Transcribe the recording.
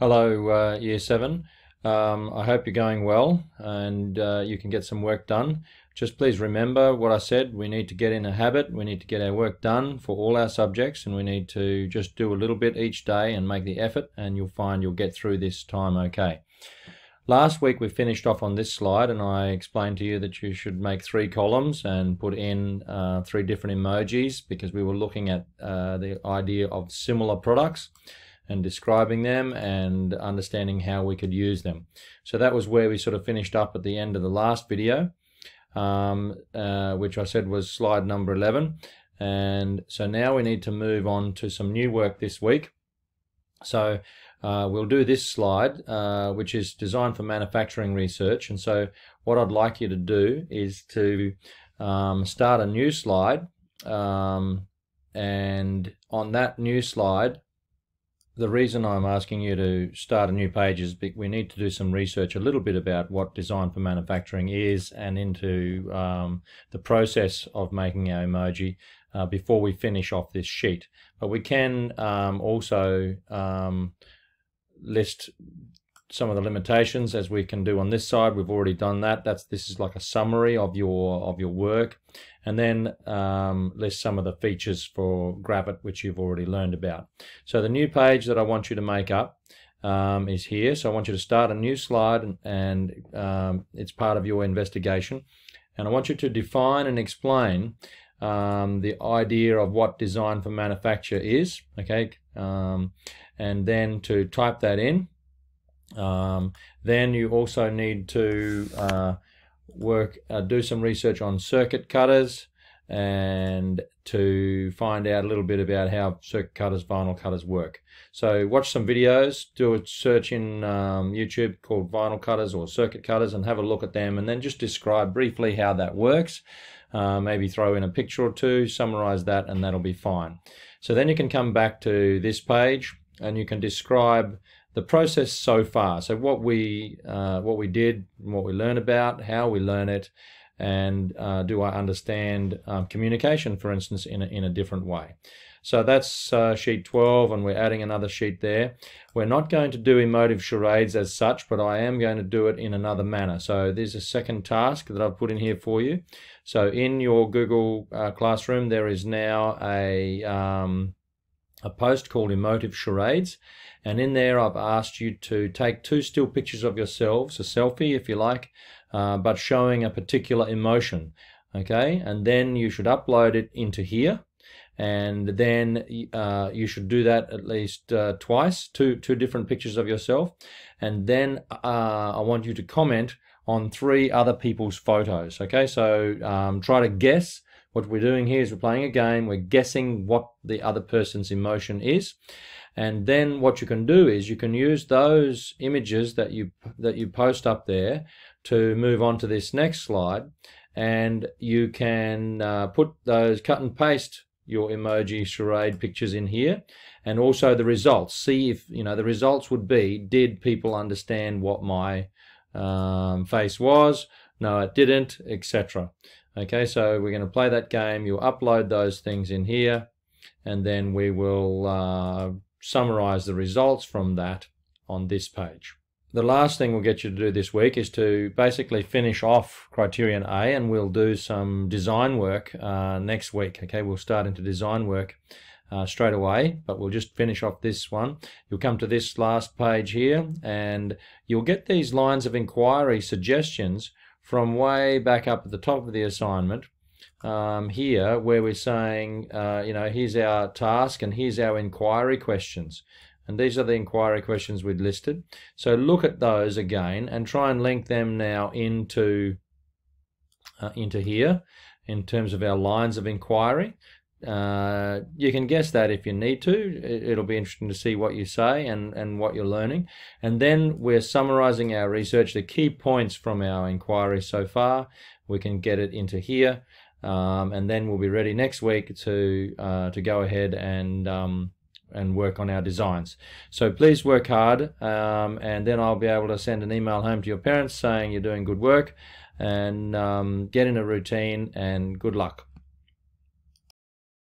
Hello, uh, Year 7. Um, I hope you're going well and uh, you can get some work done. Just please remember what I said. We need to get in a habit. We need to get our work done for all our subjects and we need to just do a little bit each day and make the effort and you'll find you'll get through this time okay. Last week we finished off on this slide and I explained to you that you should make three columns and put in uh, three different emojis because we were looking at uh, the idea of similar products and describing them and understanding how we could use them. So that was where we sort of finished up at the end of the last video, um, uh, which I said was slide number 11. And so now we need to move on to some new work this week. So uh, we'll do this slide, uh, which is designed for manufacturing research. And so what I'd like you to do is to um, start a new slide. Um, and on that new slide, the reason I'm asking you to start a new page is we need to do some research a little bit about what design for manufacturing is and into um, the process of making our emoji uh, before we finish off this sheet. But we can um, also um, list some of the limitations as we can do on this side. We've already done that. That's this is like a summary of your of your work, and then um, list some of the features for Gravit which you've already learned about. So the new page that I want you to make up um, is here. So I want you to start a new slide, and, and um, it's part of your investigation. And I want you to define and explain um, the idea of what design for manufacture is. Okay, um, and then to type that in um, then you also need to uh, work, uh, do some research on circuit cutters and to find out a little bit about how circuit cutters, vinyl cutters work. So watch some videos, do a search in um, YouTube called vinyl cutters or circuit cutters and have a look at them and then just describe briefly how that works. Uh, maybe throw in a picture or two, summarize that and that'll be fine. So then you can come back to this page and you can describe the process so far. So what we uh, what we did, what we learn about, how we learn it, and uh, do I understand um, communication, for instance, in a, in a different way. So that's uh, sheet 12, and we're adding another sheet there. We're not going to do emotive charades as such, but I am going to do it in another manner. So there's a second task that I've put in here for you. So in your Google uh, Classroom, there is now a um, a post called Emotive Charades. And in there, I've asked you to take two still pictures of yourselves, a selfie if you like, uh, but showing a particular emotion. Okay, and then you should upload it into here. And then uh, you should do that at least uh, twice, two, two different pictures of yourself. And then uh, I want you to comment on three other people's photos. Okay, so um, try to guess what we're doing here is we're playing a game, we're guessing what the other person's emotion is. And then what you can do is you can use those images that you that you post up there to move on to this next slide. And you can uh, put those cut and paste your emoji charade pictures in here. And also the results. See if you know the results would be did people understand what my um, face was no it didn't etc Okay, so we're going to play that game. You'll upload those things in here, and then we will uh, summarize the results from that on this page. The last thing we'll get you to do this week is to basically finish off criterion A, and we'll do some design work uh, next week. Okay, we'll start into design work. Uh, straight away, but we'll just finish off this one. You'll come to this last page here and you'll get these lines of inquiry suggestions from way back up at the top of the assignment um, here where we're saying, uh, you know, here's our task and here's our inquiry questions. And these are the inquiry questions we'd listed. So look at those again and try and link them now into, uh, into here in terms of our lines of inquiry. Uh, you can guess that if you need to. It'll be interesting to see what you say and, and what you're learning. And then we're summarizing our research, the key points from our inquiry so far. We can get it into here. Um, and then we'll be ready next week to uh, to go ahead and um, and work on our designs. So please work hard, um, and then I'll be able to send an email home to your parents saying you're doing good work, and um, get in a routine. And good luck.